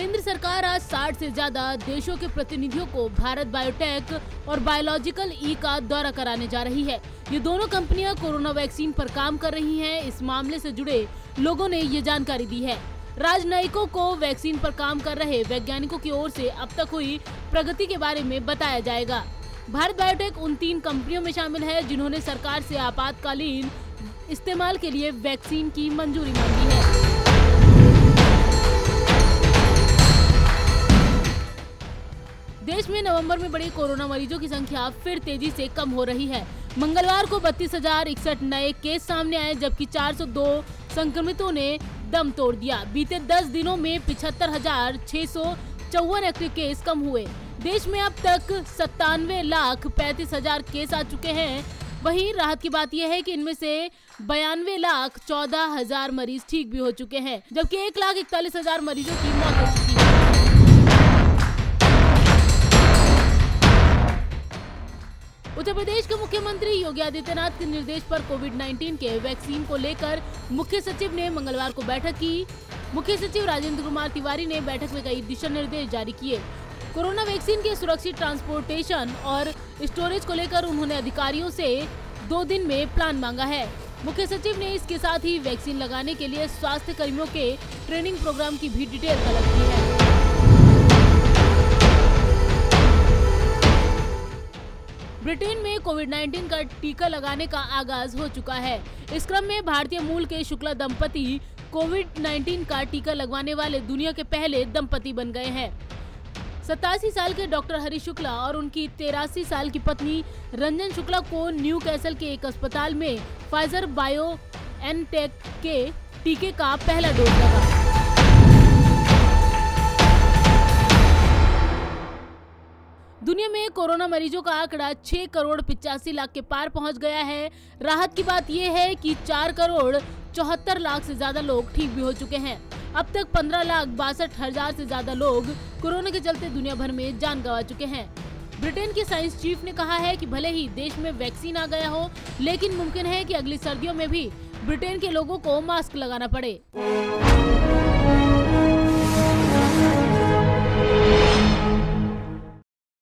अनुसार आज 60 से ज़्यादा देशों के प्रतिनिधियों को भारत बायोटेक और बायोलॉजिकल ई का दौरा कराने जा रही है। ये दोनों कंपनियाँ कोरोना वैक्सीन पर काम कर रही हैं। इस मामले से जुड़े लोगों ने ये जानकारी दी है। राजनयिकों को वैक्सीन पर काम कर रहे वैज्ञानिकों की ओर से अब तक हुई प्रगति के बारे में बताया जाएगा। भारत बायोटेक उन तीन कंपनियों में शामिल है जिन्होंने सरकार से आपातकालीन इस्तेमाल के लिए वैक्सीन की मंजूरी मांगी है। देश में नवंबर में बढ़ी कोरोना मरीजों की संख्या फिर तेज़ी से कम हो रही है। मंगलवार को बत्तीस हज़ार इकसठ नए केस सामने आए, जबकि 402 संक्रमितों ने दम तोड़ दिया। बीते 10 दिनों में पिछहत्तर हज़ार छह सौ चौवन एक्टिव केस कम हुए। देश में अब तक सत्तानवे लाख पैंतीस हज़ार केस आ चुके हैं। वहीं राहत की बात यह है कि इनमें से बयानवे लाख चौदह हज़ार मरीज़ ठीक भी हो चुके हैं, जबकि एक लाख इकतालीस हज़ार मरीजों की मौत हो चुकी है। मुख्यमंत्री योगी आदित्यनाथ के निर्देश पर कोविड 19 के वैक्सीन को लेकर मुख्य सचिव ने मंगलवार को बैठक की। मुख्य सचिव राजेंद्र कुमार तिवारी ने बैठक में कई दिशा निर्देश जारी किए। कोरोना वैक्सीन के सुरक्षित ट्रांसपोर्टेशन और स्टोरेज को लेकर उन्होंने अधिकारियों से दो दिन में प्लान मांगा है। मुख्य सचिव ने इसके साथ ही वैक्सीन लगाने के लिए स्वास्थ्य कर्मियों के ट्रेनिंग प्रोग्राम की भी डिटेल तलब की है। ब्रिटेन में कोविड 19 का टीका लगाने का आगाज़ हो चुका है। इस क्रम में भारतीय मूल के शुक्ला दंपति कोविड 19 का टीका लगवाने वाले दुनिया के पहले दंपति बन गए हैं। सतासी साल के डॉक्टर हरि शुक्ला और उनकी तेरासी साल की पत्नी रंजन शुक्ला को न्यू कैसल के एक अस्पताल में फाइजर बायो एनटेक के टीके का पहला डोज लगा। दुनिया में कोरोना मरीजों का आंकड़ा 6 करोड़ पिचासी लाख के पार पहुँच गया है। राहत की बात यह है कि 4 करोड़ चौहत्तर लाख से ज़्यादा लोग ठीक भी हो चुके हैं। अब तक 15 लाख बासठ हज़ार से ज़्यादा लोग कोरोना के चलते दुनिया भर में जान गंवा चुके हैं। ब्रिटेन के साइंस चीफ ने कहा है कि भले ही देश में वैक्सीन आ गया हो, लेकिन मुमकिन है कि अगली सर्दियों में भी ब्रिटेन के लोगों को मास्क लगाना पड़े।